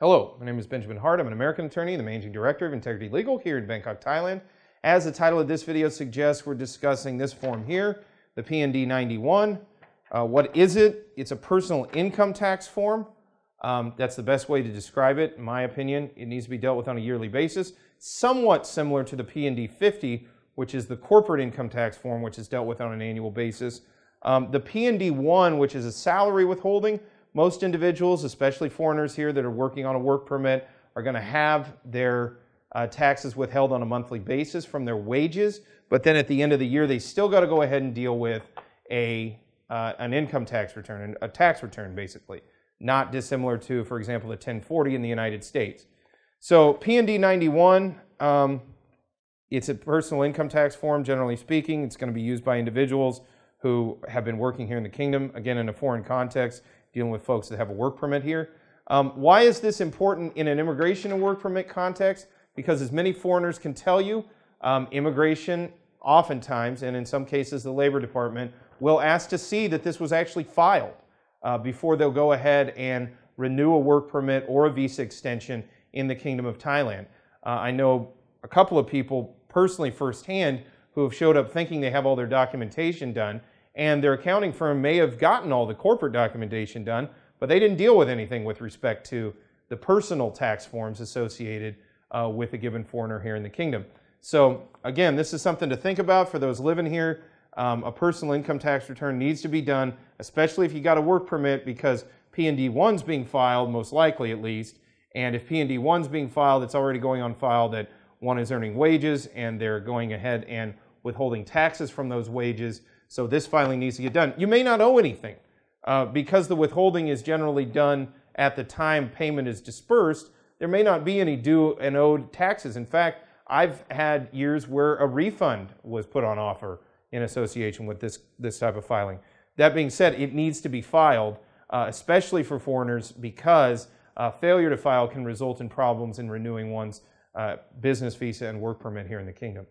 Hello, my name is Benjamin Hart. I'm an American attorney, the managing director of Integrity Legal here in Bangkok, Thailand. As the title of this video suggests, we're discussing this form here, the PND 91. Uh, what is it? It's a personal income tax form. Um, that's the best way to describe it, in my opinion. It needs to be dealt with on a yearly basis, somewhat similar to the PND 50, which is the corporate income tax form, which is dealt with on an annual basis. Um, the PND 1, which is a salary withholding, most individuals, especially foreigners here that are working on a work permit, are going to have their uh, taxes withheld on a monthly basis from their wages. But then at the end of the year, they still got to go ahead and deal with a uh, an income tax return, a tax return basically, not dissimilar to, for example, the 1040 in the United States. So PND 91, um, it's a personal income tax form, generally speaking. It's going to be used by individuals who have been working here in the kingdom, again, in a foreign context dealing with folks that have a work permit here. Um, why is this important in an immigration and work permit context? Because as many foreigners can tell you, um, immigration oftentimes, and in some cases the Labor Department, will ask to see that this was actually filed uh, before they'll go ahead and renew a work permit or a visa extension in the Kingdom of Thailand. Uh, I know a couple of people personally firsthand who have showed up thinking they have all their documentation done and their accounting firm may have gotten all the corporate documentation done, but they didn't deal with anything with respect to the personal tax forms associated uh, with a given foreigner here in the kingdom. So again, this is something to think about for those living here. Um, a personal income tax return needs to be done, especially if you got a work permit because PND 1's being filed, most likely at least. And if PND 1's being filed, it's already going on file that one is earning wages and they're going ahead and withholding taxes from those wages. So this filing needs to get done. You may not owe anything uh, because the withholding is generally done at the time payment is dispersed. There may not be any due and owed taxes. In fact, I've had years where a refund was put on offer in association with this, this type of filing. That being said, it needs to be filed, uh, especially for foreigners, because uh, failure to file can result in problems in renewing one's uh, business visa and work permit here in the kingdom.